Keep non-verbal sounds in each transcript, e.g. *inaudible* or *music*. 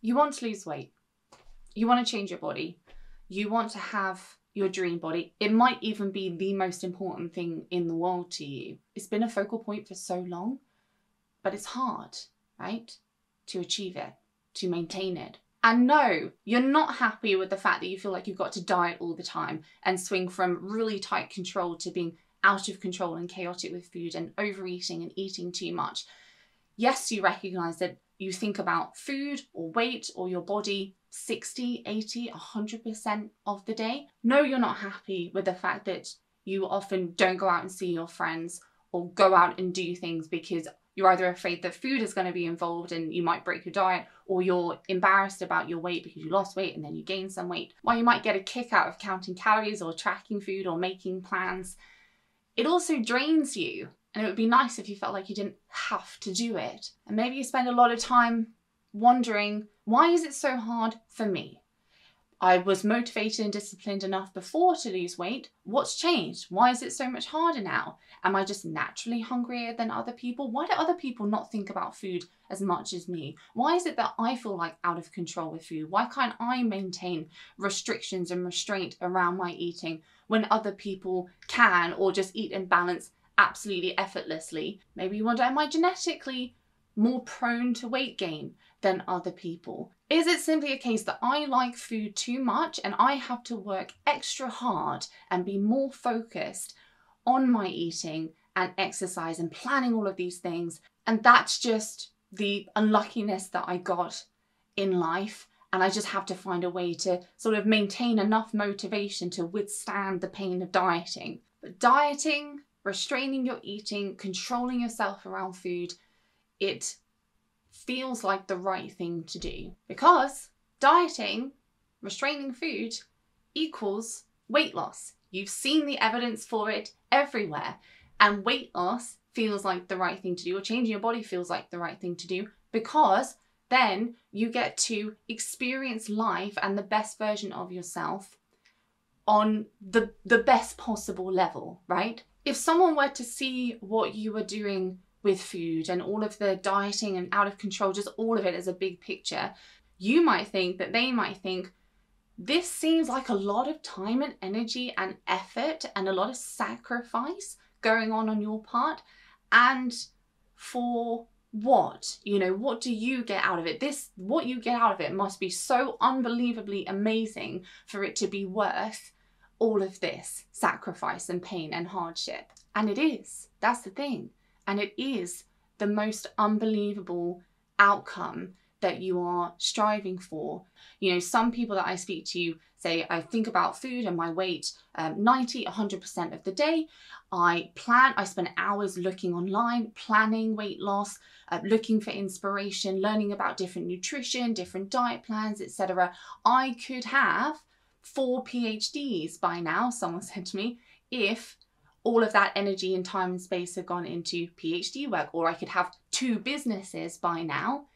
You want to lose weight. You want to change your body. You want to have your dream body. It might even be the most important thing in the world to you. It's been a focal point for so long, but it's hard, right? To achieve it, to maintain it. And no, you're not happy with the fact that you feel like you've got to diet all the time and swing from really tight control to being out of control and chaotic with food and overeating and eating too much. Yes, you recognize that you think about food or weight or your body 60, 80, 100% of the day. No, you're not happy with the fact that you often don't go out and see your friends or go out and do things because you're either afraid that food is going to be involved and you might break your diet, or you're embarrassed about your weight because you lost weight and then you gain some weight. While you might get a kick out of counting calories or tracking food or making plans, it also drains you. And it would be nice if you felt like you didn't have to do it. And maybe you spend a lot of time wondering why is it so hard for me? I was motivated and disciplined enough before to lose weight. What's changed? Why is it so much harder now? Am I just naturally hungrier than other people? Why do other people not think about food as much as me? Why is it that I feel like out of control with food? Why can't I maintain restrictions and restraint around my eating when other people can or just eat in balance absolutely effortlessly? Maybe you wonder, am I genetically more prone to weight gain than other people? Is it simply a case that I like food too much and I have to work extra hard and be more focused on my eating and exercise and planning all of these things? And that's just the unluckiness that I got in life. And I just have to find a way to sort of maintain enough motivation to withstand the pain of dieting. But dieting, restraining your eating, controlling yourself around food, it feels like the right thing to do because dieting, restraining food, equals weight loss. You've seen the evidence for it everywhere, and weight loss feels like the right thing to do, or changing your body feels like the right thing to do because then you get to experience life and the best version of yourself on the the best possible level, right? If someone were to see what you were doing with food and all of the dieting and out of control, just all of it as a big picture, you might think that they might think, this seems like a lot of time and energy and effort and a lot of sacrifice going on on your part. And for what? You know, what do you get out of it? This, what you get out of it must be so unbelievably amazing for it to be worth all of this sacrifice and pain and hardship. And it is. That's the thing. And it is the most unbelievable outcome that you are striving for. You know, some people that I speak to say, I think about food and my weight um, 90, 100% of the day. I plan, I spend hours looking online, planning weight loss, uh, looking for inspiration, learning about different nutrition, different diet plans, etc. I could have four PhDs by now, someone *laughs* said to me, if all of that energy and time and space had gone into PhD work, or I could have two businesses by now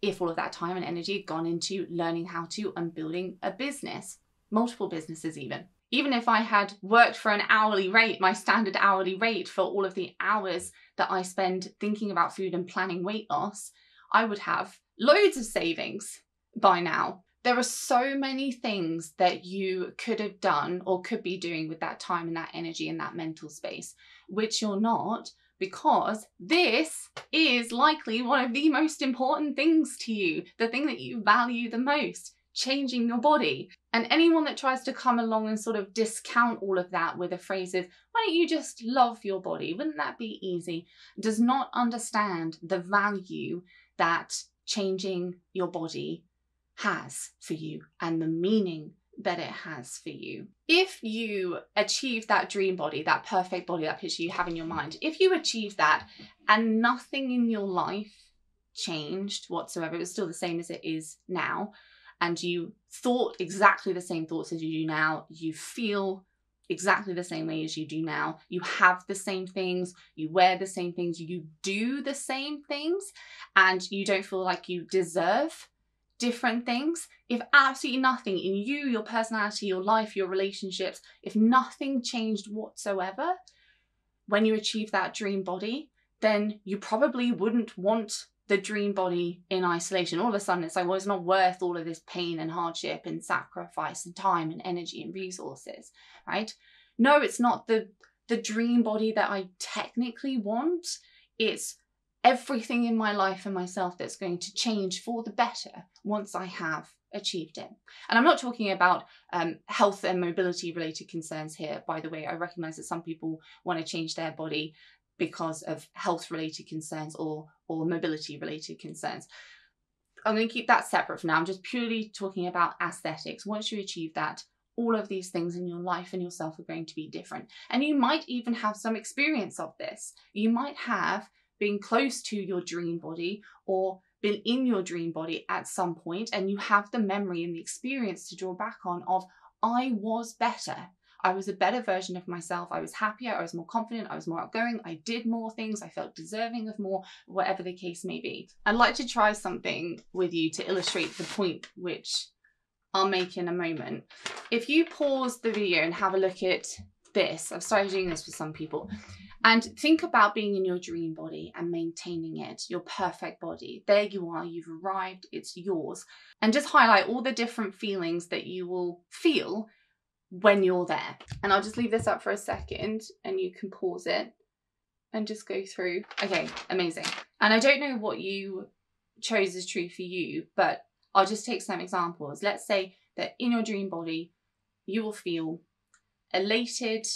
if all of that time and energy had gone into learning how to and building a business, multiple businesses even. Even if I had worked for an hourly rate, my standard hourly rate for all of the hours that I spend thinking about food and planning weight loss, I would have loads of savings by now. There are so many things that you could have done or could be doing with that time and that energy and that mental space, which you're not because this is likely one of the most important things to you, the thing that you value the most changing your body. And anyone that tries to come along and sort of discount all of that with a phrase of, why don't you just love your body? Wouldn't that be easy? Does not understand the value that changing your body has for you and the meaning that it has for you. If you achieve that dream body, that perfect body, that picture you have in your mind, if you achieve that and nothing in your life changed whatsoever, it was still the same as it is now, and you thought exactly the same thoughts as you do now, you feel exactly the same way as you do now, you have the same things, you wear the same things, you do the same things, and you don't feel like you deserve different things, if absolutely nothing in you, your personality, your life, your relationships, if nothing changed whatsoever when you achieve that dream body, then you probably wouldn't want the dream body in isolation. All of a sudden, it's like, well, it's not worth all of this pain and hardship and sacrifice and time and energy and resources, right? No, it's not the the dream body that I technically want. It's everything in my life and myself that's going to change for the better once I have achieved it. And I'm not talking about um, health and mobility related concerns here, by the way. I recognize that some people want to change their body because of health related concerns or, or mobility related concerns. I'm going to keep that separate for now. I'm just purely talking about aesthetics. Once you achieve that, all of these things in your life and yourself are going to be different. And you might even have some experience of this. You might have been close to your dream body or been in your dream body at some point and you have the memory and the experience to draw back on of I was better. I was a better version of myself. I was happier. I was more confident. I was more outgoing. I did more things. I felt deserving of more, whatever the case may be. I'd like to try something with you to illustrate the point which I'll make in a moment. If you pause the video and have a look at this, I've started doing this with some people, and think about being in your dream body and maintaining it, your perfect body. There you are, you've arrived, it's yours. And just highlight all the different feelings that you will feel when you're there. And I'll just leave this up for a second and you can pause it and just go through. Okay, amazing. And I don't know what you chose as true for you, but I'll just take some examples. Let's say that in your dream body, you will feel elated,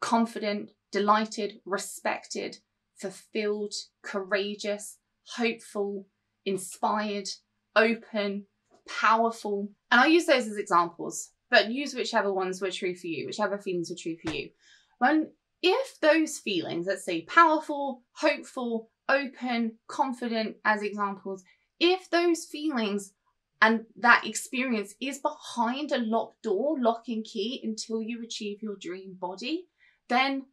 confident, delighted, respected, fulfilled, courageous, hopeful, inspired, open, powerful. And I'll use those as examples, but use whichever ones were true for you, whichever feelings were true for you. When if those feelings, let's say powerful, hopeful, open, confident as examples, if those feelings and that experience is behind a locked door, lock and key until you achieve your dream body, then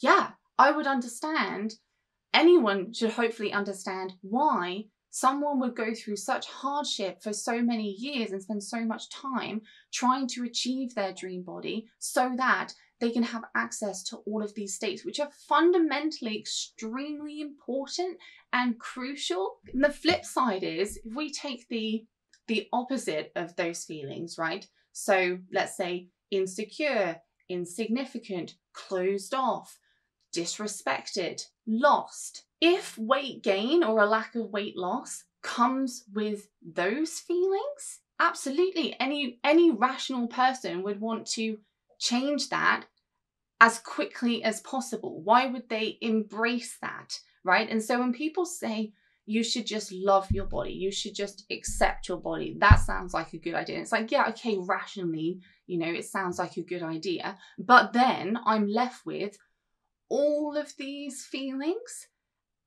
yeah, I would understand. Anyone should hopefully understand why someone would go through such hardship for so many years and spend so much time trying to achieve their dream body so that they can have access to all of these states, which are fundamentally extremely important and crucial. And the flip side is if we take the the opposite of those feelings, right? So let's say insecure, insignificant, closed off, disrespected, lost. If weight gain or a lack of weight loss comes with those feelings, absolutely any any rational person would want to change that as quickly as possible. Why would they embrace that, right? And so when people say you should just love your body. You should just accept your body. That sounds like a good idea. It's like, yeah, okay, rationally, you know, it sounds like a good idea. But then I'm left with all of these feelings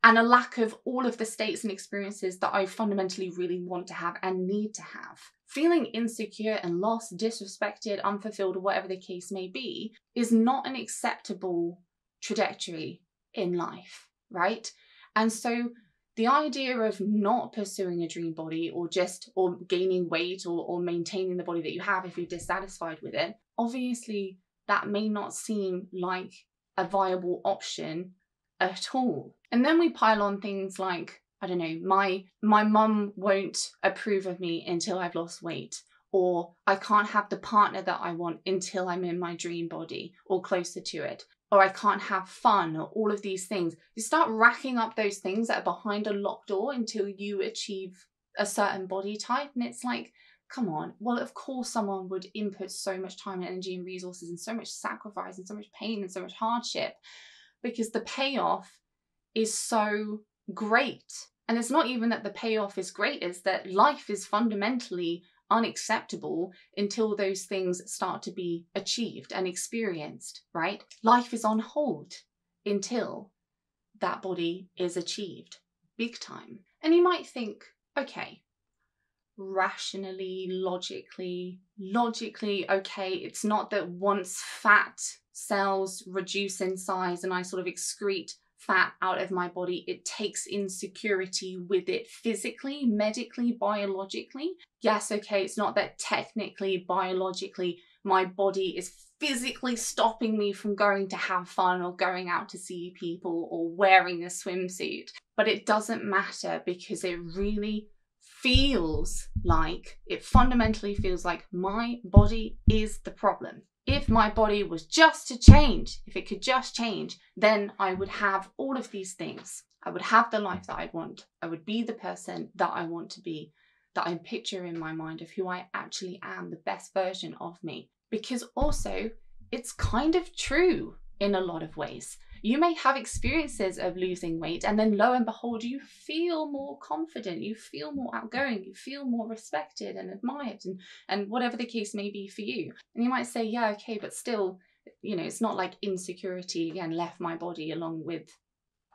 and a lack of all of the states and experiences that I fundamentally really want to have and need to have. Feeling insecure and lost, disrespected, unfulfilled, or whatever the case may be, is not an acceptable trajectory in life, right? And so the idea of not pursuing a dream body or just or gaining weight or, or maintaining the body that you have if you're dissatisfied with it obviously that may not seem like a viable option at all and then we pile on things like i don't know my my mum won't approve of me until i've lost weight or i can't have the partner that i want until i'm in my dream body or closer to it or I can't have fun, or all of these things. You start racking up those things that are behind a locked door until you achieve a certain body type. And it's like, come on. Well, of course, someone would input so much time and energy and resources and so much sacrifice and so much pain and so much hardship because the payoff is so great. And it's not even that the payoff is great, it's that life is fundamentally unacceptable until those things start to be achieved and experienced, right? Life is on hold until that body is achieved big time. And you might think, okay, rationally, logically, logically, okay, it's not that once fat cells reduce in size and I sort of excrete fat out of my body, it takes insecurity with it physically, medically, biologically. Yes, okay, it's not that technically, biologically, my body is physically stopping me from going to have fun or going out to see people or wearing a swimsuit. but it doesn't matter because it really feels like it fundamentally feels like my body is the problem. If my body was just to change, if it could just change, then I would have all of these things. I would have the life that I want. I would be the person that I want to be, that I picture in my mind of who I actually am, the best version of me. Because also, it's kind of true in a lot of ways. You may have experiences of losing weight, and then lo and behold, you feel more confident, you feel more outgoing, you feel more respected and admired, and, and whatever the case may be for you. And you might say, Yeah, okay, but still, you know, it's not like insecurity again left my body along with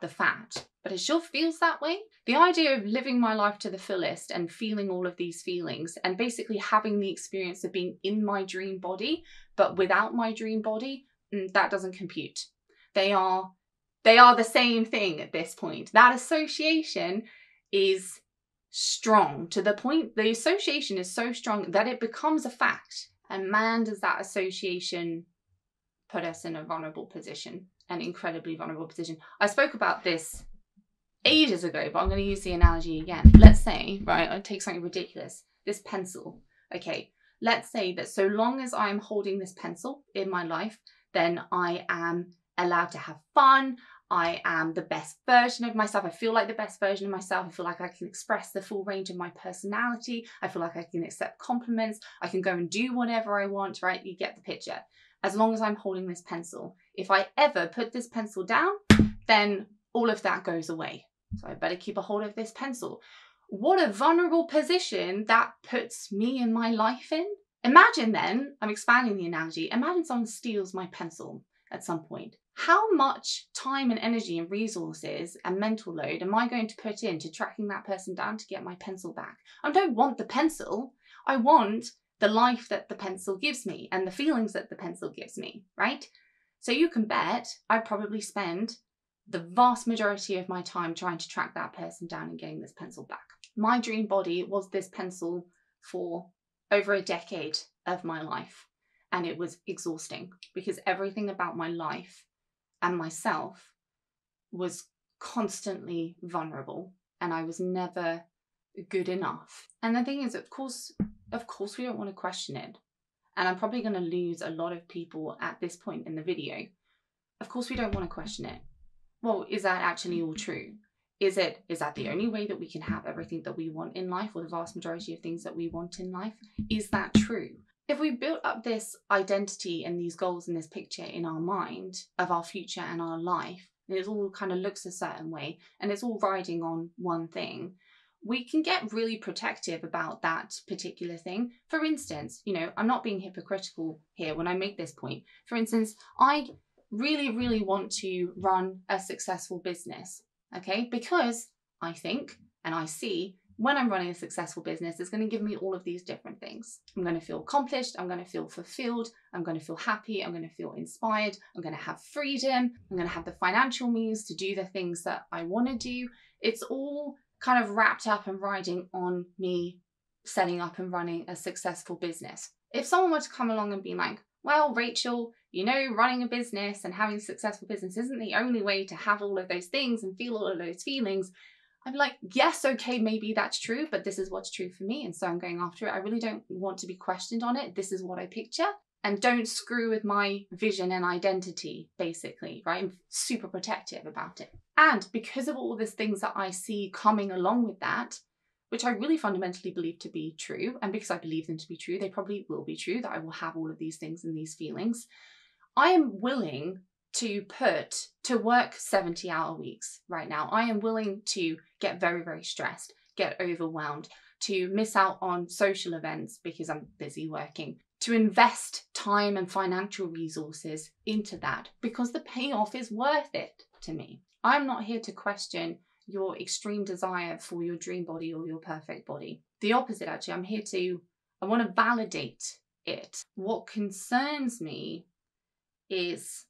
the fat, but it sure feels that way. The idea of living my life to the fullest and feeling all of these feelings and basically having the experience of being in my dream body, but without my dream body, mm, that doesn't compute. They are they are the same thing at this point. That association is strong to the point the association is so strong that it becomes a fact. And man, does that association put us in a vulnerable position, an incredibly vulnerable position. I spoke about this ages ago, but I'm going to use the analogy again. Let's say, right, I'll take something ridiculous. This pencil. Okay, let's say that so long as I'm holding this pencil in my life, then I am allowed to have fun. I am the best version of myself. I feel like the best version of myself. I feel like I can express the full range of my personality. I feel like I can accept compliments. I can go and do whatever I want, right? You get the picture. As long as I'm holding this pencil. If I ever put this pencil down, then all of that goes away. So I better keep a hold of this pencil. What a vulnerable position that puts me and my life in. Imagine then, I'm expanding the analogy, imagine someone steals my pencil at some point how much time and energy and resources and mental load am I going to put into tracking that person down to get my pencil back? I don't want the pencil. I want the life that the pencil gives me and the feelings that the pencil gives me, right? So you can bet I probably spend the vast majority of my time trying to track that person down and getting this pencil back. My dream body was this pencil for over a decade of my life. And it was exhausting because everything about my life and myself was constantly vulnerable and I was never good enough. And the thing is, of course, of course, we don't want to question it. And I'm probably going to lose a lot of people at this point in the video. Of course, we don't want to question it. Well, is that actually all true? Is it is that the only way that we can have everything that we want in life, or the vast majority of things that we want in life? Is that true? If we built up this identity and these goals and this picture in our mind of our future and our life, and it all kind of looks a certain way, and it's all riding on one thing, we can get really protective about that particular thing. For instance, you know, I'm not being hypocritical here when I make this point. For instance, I really, really want to run a successful business, okay? Because I think and I see when I'm running a successful business, it's going to give me all of these different things. I'm going to feel accomplished, I'm going to feel fulfilled, I'm going to feel happy, I'm going to feel inspired, I'm going to have freedom, I'm going to have the financial means to do the things that I want to do. It's all kind of wrapped up and riding on me setting up and running a successful business. If someone were to come along and be like, well, Rachael, you know, running a business and having a successful business isn't the only way to have all of those things and feel all of those feelings. I'm like, yes, okay, maybe that's true, but this is what's true for me. And so I'm going after it. I really don't want to be questioned on it. This is what I picture. And don't screw with my vision and identity, basically, right? I'm super protective about it. And because of all these things that I see coming along with that, which I really fundamentally believe to be true, and because I believe them to be true, they probably will be true that I will have all of these things and these feelings. I am willing to put to work 70 hour weeks right now. I am willing to get very, very stressed, get overwhelmed, to miss out on social events because I'm busy working, to invest time and financial resources into that because the payoff is worth it to me. I'm not here to question your extreme desire for your dream body or your perfect body. The opposite, actually, I'm here to, I want to validate it. What concerns me is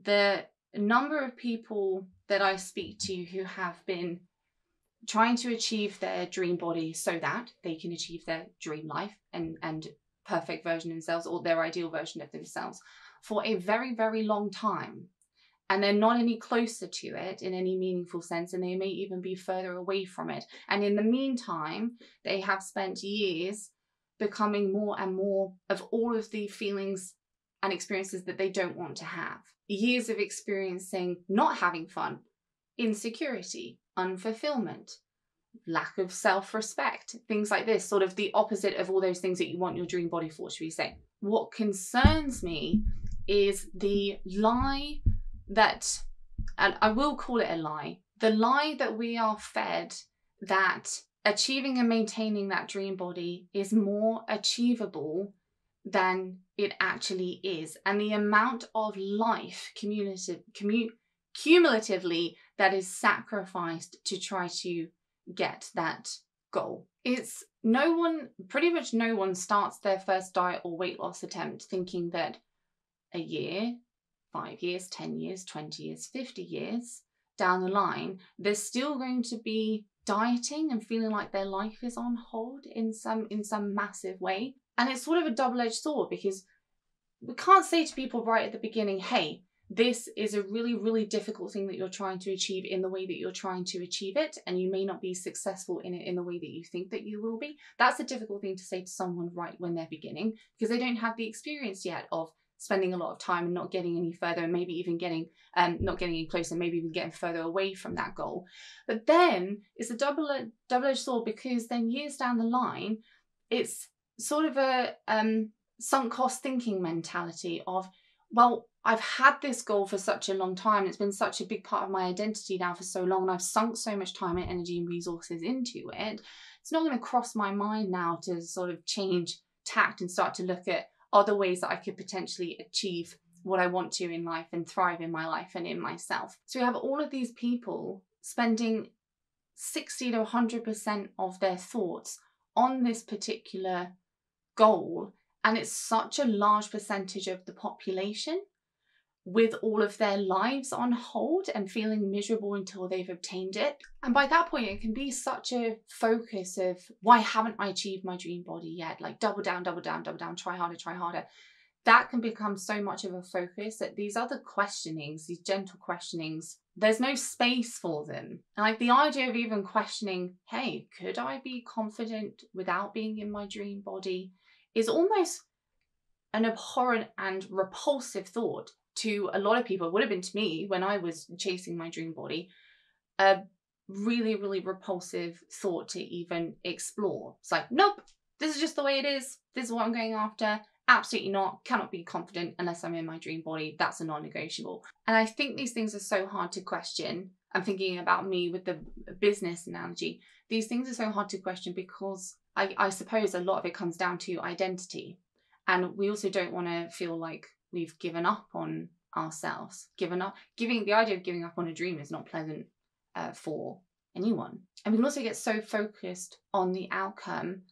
the number of people that I speak to who have been trying to achieve their dream body so that they can achieve their dream life and, and perfect version of themselves or their ideal version of themselves for a very, very long time. and they're not any closer to it in any meaningful sense, and they may even be further away from it. And in the meantime, they have spent years becoming more and more of all of the feelings and experiences that they don't want to have. Years of experiencing not having fun, insecurity, unfulfillment, lack of self respect, things like this, sort of the opposite of all those things that you want your dream body for, should we say. What concerns me is the lie that, and I will call it a lie, the lie that we are fed that achieving and maintaining that dream body is more achievable than it actually is. And the amount of life cumulative, commu- cumulatively that is sacrificed to try to get that goal. It's no one, pretty much no one starts their first diet or weight loss attempt thinking that a year, five years, 10 years, 20 years, 50 years down the line, they're still going to be dieting and feeling like their life is on hold in some in some massive way and it's sort of a double-edged sword because we can't say to people right at the beginning hey this is a really really difficult thing that you're trying to achieve in the way that you're trying to achieve it and you may not be successful in it in the way that you think that you will be. That's a difficult thing to say to someone right when they're beginning because they don't have the experience yet of spending a lot of time and not getting any further and maybe even getting um not getting any closer maybe even getting further away from that goal. But then it's a double double-edged sword because then years down the line it's sort of a um sunk cost thinking mentality of well I've had this goal for such a long time. It's been such a big part of my identity now for so long, and I've sunk so much time and energy and resources into it. It's not going to cross my mind now to sort of change tact and start to look at other ways that I could potentially achieve what I want to in life and thrive in my life and in myself. So we have all of these people spending 60 to 100% of their thoughts on this particular goal. And it's such a large percentage of the population with all of their lives on hold and feeling miserable until they've obtained it. And by that point, it can be such a focus of why haven't I achieved my dream body yet? Like double down, double down, double down, try harder, try harder. That can become so much of a focus that these other questionings, these gentle questionings, there's no space for them. And like the idea of even questioning, hey, could I be confident without being in my dream body is almost an abhorrent and repulsive thought to a lot of people, it would have been to me when I was chasing my dream body, a really, really repulsive thought to even explore. It's like, nope, this is just the way it is. This is what I'm going after. Absolutely not. Cannot be confident unless I'm in my dream body. That's a non negotiable. And I think these things are so hard to question. I'm thinking about me with the business analogy. These things are so hard to question because I, I suppose a lot of it comes down to identity. And we also don't want to feel like we've given up on ourselves. Given up, giving the idea of giving up on a dream is not pleasant uh, for anyone. And we can also get so focused on the outcome,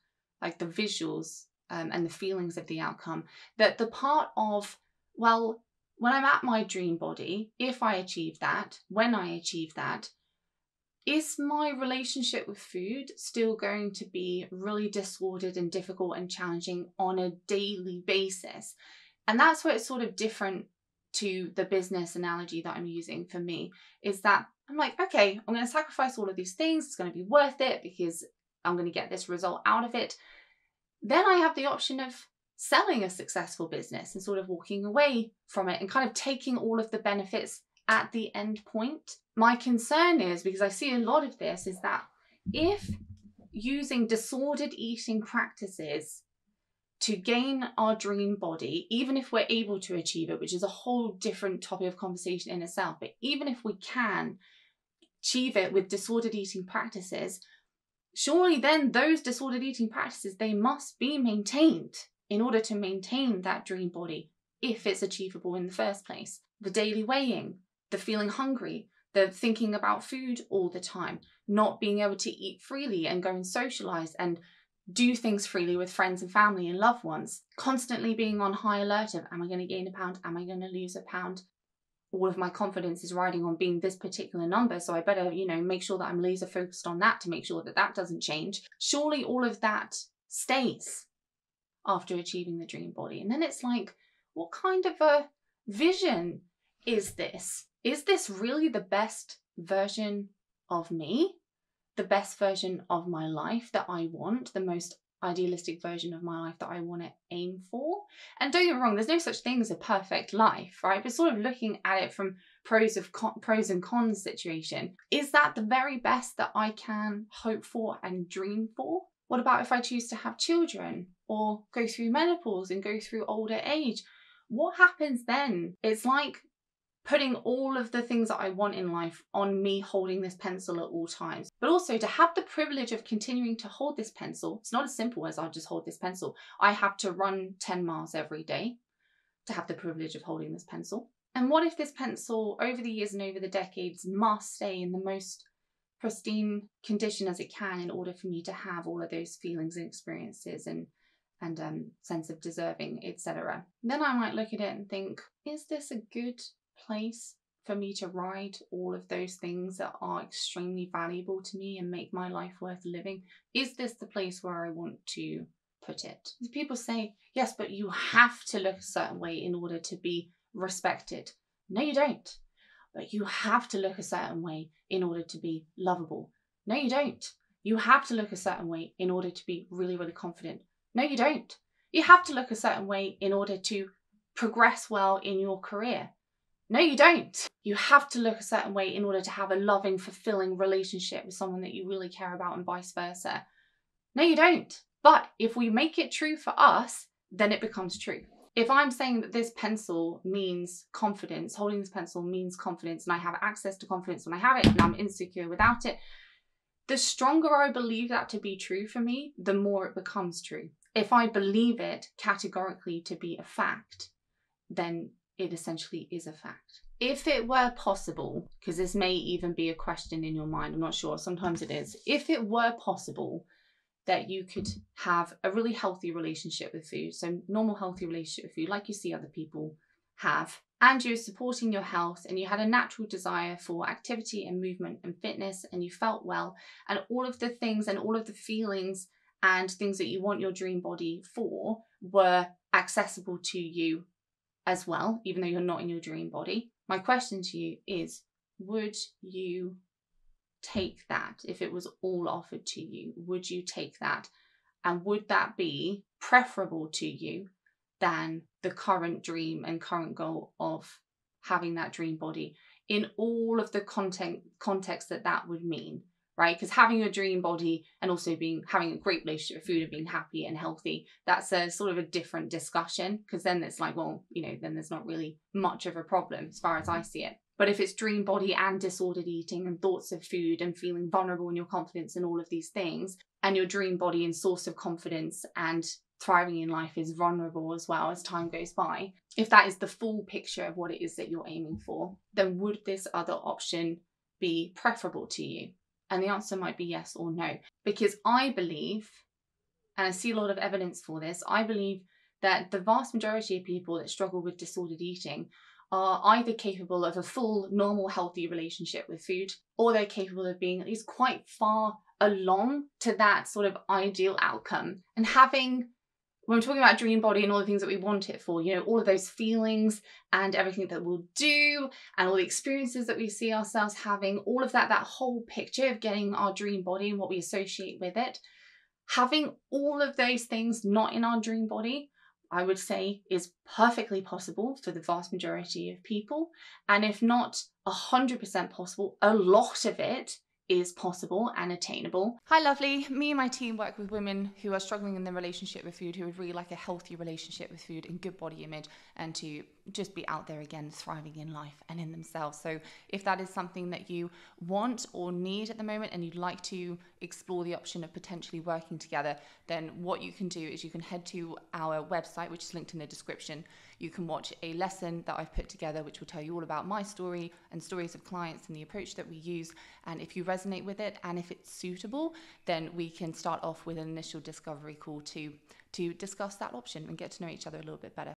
like the visuals um, and the feelings of the outcome, that the part of, well, when I'm at my dream body, if I achieve that, when I achieve that, is my relationship with food still going to be really disordered and difficult and challenging on a daily basis? And that's where it's sort of different to the business analogy that I'm using for me is that I'm like, okay, I'm going to sacrifice all of these things. It's going to be worth it because I'm going to get this result out of it. Then I have the option of selling a successful business and sort of walking away from it and kind of taking all of the benefits at the end point. My concern is because I see a lot of this is that if using disordered eating practices to gain our dream body, even if we're able to achieve it, which is a whole different topic of conversation in itself, but even if we can achieve it with disordered eating practices, surely then those disordered eating practices they must be maintained in order to maintain that dream body if it's achievable in the first place. The daily weighing, the feeling hungry, the thinking about food all the time, not being able to eat freely and go and socialize and do things freely with friends and family and loved ones, constantly being on high alert of am I going to gain a pound? Am I going to lose a pound? All of my confidence is riding on being this particular number, so I better, you know, make sure that I'm laser focused on that to make sure that that doesn't change. Surely all of that stays after achieving the dream body. And then it's like, what kind of a vision is this is this really the best version of me? The best version of my life that I want, the most idealistic version of my life that I want to aim for. And don't get me wrong, there's no such thing as a perfect life, right? But sort of looking at it from pros of con- pros and cons situation, is that the very best that I can hope for and dream for? What about if I choose to have children or go through menopause and go through older age? What happens then? It's like putting all of the things that I want in life on me holding this pencil at all times. But also to have the privilege of continuing to hold this pencil, it's not as simple as I'll just hold this pencil. I have to run 10 miles every day to have the privilege of holding this pencil. And what if this pencil, over the years and over the decades, must stay in the most pristine condition as it can in order for me to have all of those feelings and experiences and and um, sense of deserving, etc. Then I might look at it and think, is this a good place for me to write all of those things that are extremely valuable to me and make my life worth living? Is this the place where I want to put it? People say, yes, but you have to look a certain way in order to be respected. No, you don't. But you have to look a certain way in order to be lovable. No, you don't. You have to look a certain way in order to be really, really confident. No, you don't. You have to look a certain way in order to progress well in your career. No, you don't. You have to look a certain way in order to have a loving, fulfilling relationship with someone that you really care about, and vice versa. No, you don't. But if we make it true for us, then it becomes true. If I'm saying that this pencil means confidence, holding this pencil means confidence, and I have access to confidence when I have it, and I'm insecure without it, the stronger I believe that to be true for me, the more it becomes true. If I believe it categorically to be a fact, then it essentially is a fact. If it were possible, because this may even be a question in your mind, I'm not sure, sometimes it is. If it were possible that you could have a really healthy relationship with food, so normal healthy relationship with food, like you see other people have, and you're supporting your health and you had a natural desire for activity and movement and fitness and you felt well, and all of the things and all of the feelings and things that you want your dream body for were accessible to you as well, even though you're not in your dream body. My question to you is would you take that if it was all offered to you? Would you take that? And would that be preferable to you than the current dream and current goal of having that dream body in all of the content context that that would mean? Right? Because having a dream body and also being having a great relationship with food and being happy and healthy, that's a sort of a different discussion. Because then it's like, well, you know, then there's not really much of a problem as far as I see it. But if it's dream body and disordered eating and thoughts of food and feeling vulnerable in your confidence and all of these things, and your dream body and source of confidence and thriving in life is vulnerable as well as time goes by, if that is the full picture of what it is that you're aiming for, then would this other option be preferable to you? And the answer might be yes or no. Because I believe, and I see a lot of evidence for this, I believe that the vast majority of people that struggle with disordered eating are either capable of a full, normal, healthy relationship with food, or they're capable of being at least quite far along to that sort of ideal outcome and having when we're talking about dream body and all the things that we want it for, you know, all of those feelings and everything that we'll do and all the experiences that we see ourselves having, all of that, that whole picture of getting our dream body and what we associate with it, having all of those things not in our dream body, I would say is perfectly possible for the vast majority of people. And if not 100% possible, a lot of it is possible and attainable. Hi, lovely. Me and my team work with women who are struggling in their relationship with food, who would really like a healthy relationship with food and good body image, and to just be out there again, thriving in life and in themselves. So, if that is something that you want or need at the moment and you'd like to explore the option of potentially working together, then what you can do is you can head to our website, which is linked in the description. You can watch a lesson that I've put together, which will tell you all about my story and stories of clients and the approach that we use. And if you resonate with it and if it's suitable, then we can start off with an initial discovery call to to discuss that option and get to know each other a little bit better.